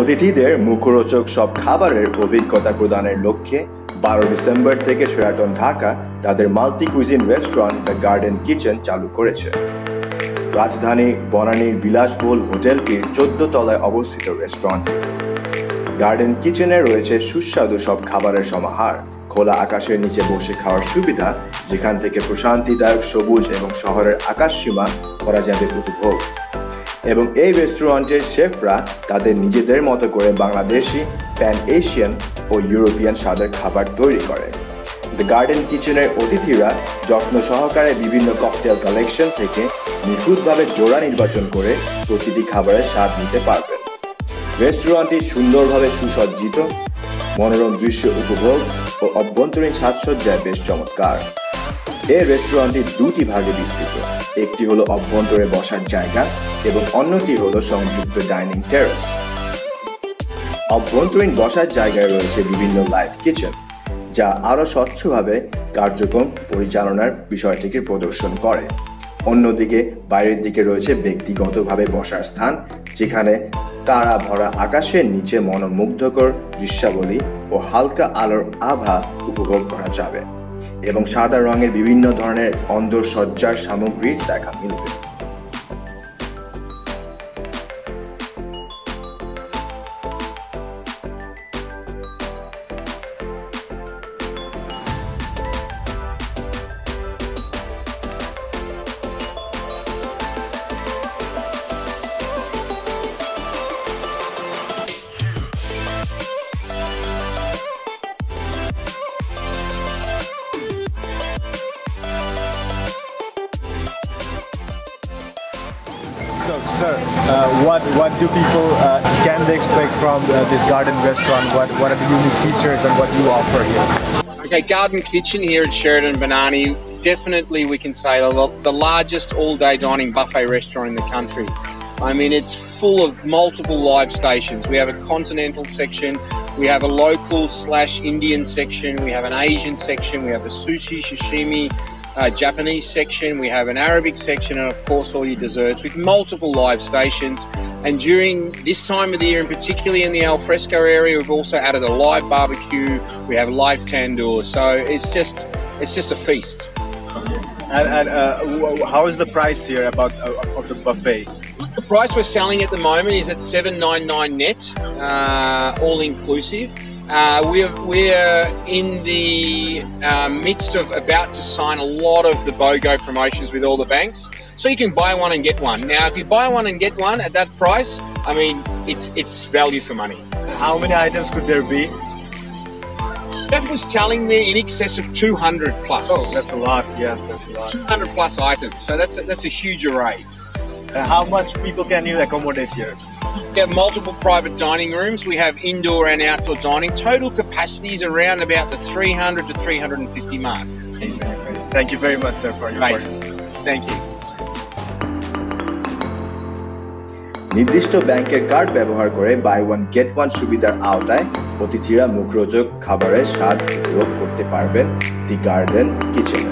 অতিথিদের মুখরোচক সব খাবারের অভিজ্ঞতা প্রদানের লক্ষ্যে বারো ডিসেম্বর থেকে সেরাটন ঢাকা তাদের multi cuisine restaurant the garden kitchen চালু করেছে। রাজধানী বনানীর বিলাসবহুল হোটেলটির চোদ্দ তলায় অবস্থিত রেস্টুরেন্ট। গার্ডেন কিচেনে রয়েছে সুস্বাদু সব খাবারের সমাহার। খোলা আকাশের নিচে বসে খাওয়ার সুবিধা, যেখান থেকে প্রশান্তিদায়ক সবুজ এবং শহরের আকাশ সীমা করা যাবে উপভোগ। এবং এই রেস্টুরেন্টের শেফরা তাদের নিজেদের মতো করে বাংলাদেশি প্যান এশিয়ান ও ইউরোপিয়ান স্বাদের খাবার তৈরি করে। দ্য গার্ডেন কিচেনের অতিথিরা যত্ন সহকারে বিভিন্ন ককটেল কালেকশন থেকে নিখুঁতভাবে জোড়া নির্বাচন করে প্রতিটি খাবারের স্বাদ নিতে পারবেন। রেস্টুরেন্টটি সুন্দরভাবে সুসজ্জিত, মনোরম দৃশ্য উপভোগ ও অভ্যন্তরীণ সাজসজ্জায় বেশ চমৎকার। এই রেস্টুরেন্টটি দুটি ভাগে বিস্তৃত। একটি হলো অভ্যন্তরে বসার জায়গা এবং অন্যটি হলো সংযুক্ত ডাইনিং টেরেস। অভ্যন্তরীণ বসার জায়গায় রয়েছে বিভিন্ন লাইভ কিচেন যা আরও স্বচ্ছভাবে কার্যক্রম পরিচালনার বিষয়টিকে প্রদর্শন করে। অন্যদিকে বাইরের দিকে রয়েছে ব্যক্তিগতভাবে বসার স্থান, যেখানে তারা ভরা আকাশের নিচে মনোমুগ্ধকর দৃশ্যাবলী ও হালকা আলোর আভা উপভোগ করা যাবে। এবং সাদা রঙের বিভিন্ন ধরনের অন্দরসজ্জার সামগ্রীর দেখা মিলবে। So, sir, uh, what what do people uh, can they expect from uh, this garden restaurant? What what are the unique features and what you offer here? Okay, Garden Kitchen here at Sheraton Banani. Definitely, we can say the, the largest all-day dining buffet restaurant in the country. I mean, it's full of multiple live stations. We have a continental section, we have a local slash Indian section, we have an Asian section, we have a sushi, sashimi, uh, Japanese section, we have an Arabic section, and of course all your desserts with multiple live stations. And during this time of the year, and particularly in the alfresco area, we've also added a live barbecue. We have live tandoor, so it's just it's just a feast. And, and uh, how is the price here about uh, of the buffet? The price we're selling at the moment is at seven nine nine net, uh, all inclusive. Uh, we're we're in the uh, midst of about to sign a lot of the BOGO promotions with all the banks, so you can buy one and get one. Now, if you buy one and get one at that price, I mean it's it's value for money. How many items could there be? Steph was telling me in excess of 200 plus. Oh, that's a lot. Yes, that's a lot. 200 plus items. So that's a, that's a huge array. Uh, how much people can you accommodate here? We have multiple private dining rooms. We have indoor and outdoor dining. Total capacity is around about the 300 to 350 mark. Amazing, amazing. Thank you very much, sir, for your Right. work. Thank you. নির্দিষ্ট ব্যাংকের card ব্যবহার করে by one get one সুবিধার আওতায় অতিথিরা মুখরোচক খাবারের স্বাদ উপভোগ করতে পারবেন দি গার্ডেন কিচেনে